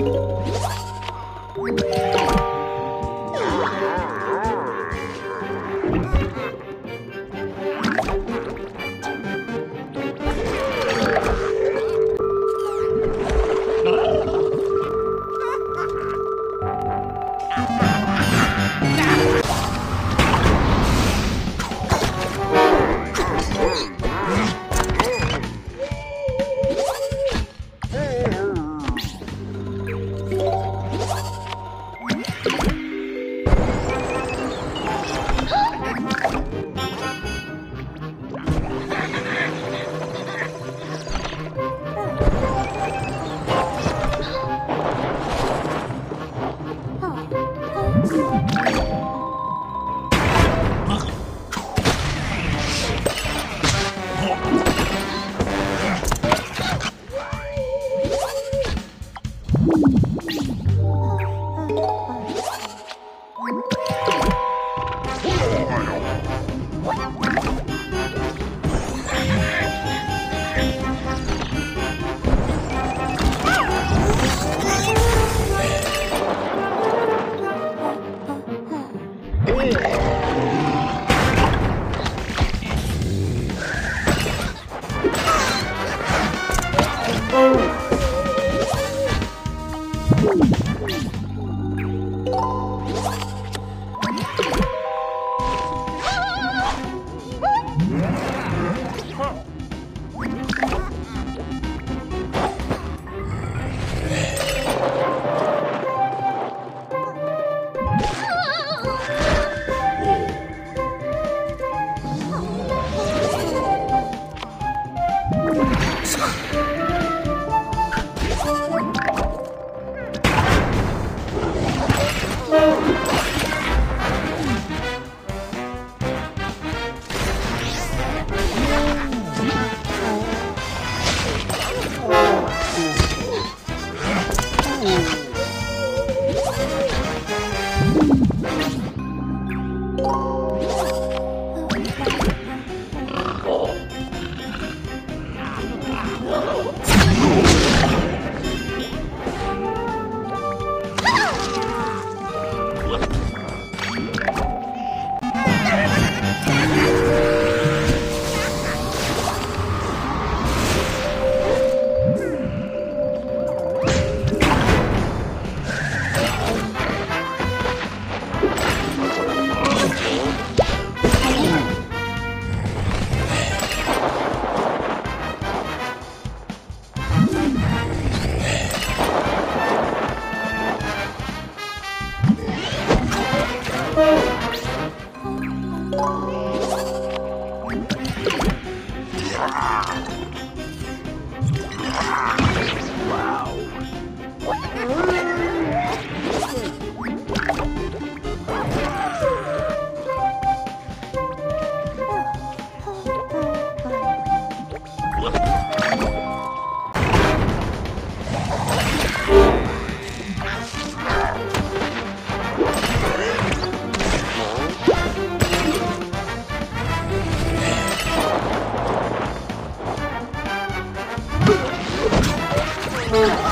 you Mm-hmm.